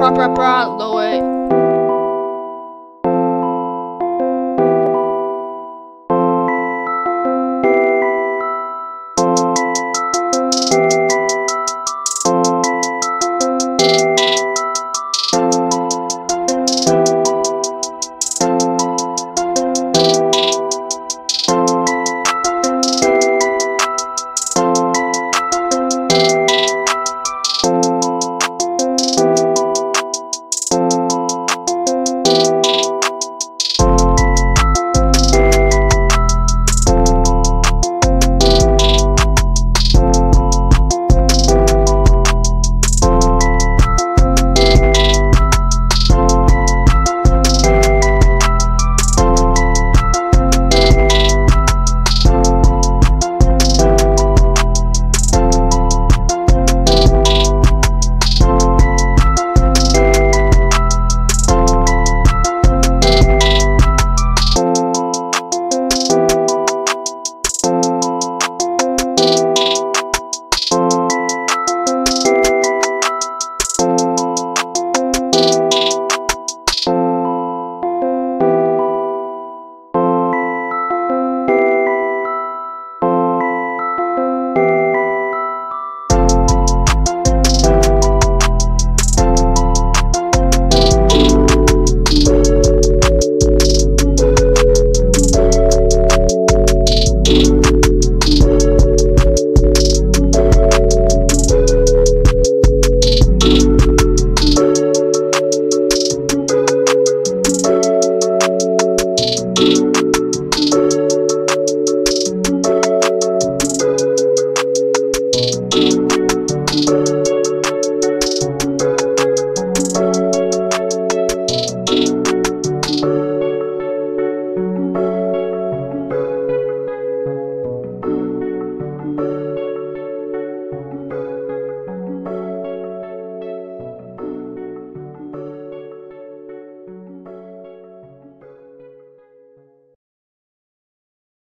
bra bra bra